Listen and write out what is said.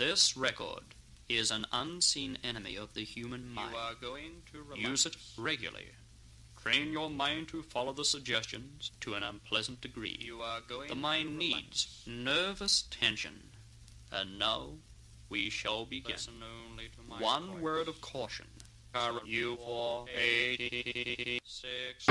This record is an unseen enemy of the human mind. You are going to relax. Use it regularly. Train your mind to follow the suggestions to an unpleasant degree. You are going The mind needs nervous tension. And now we shall begin. Listen only to One voice. word of caution. U four eighty six.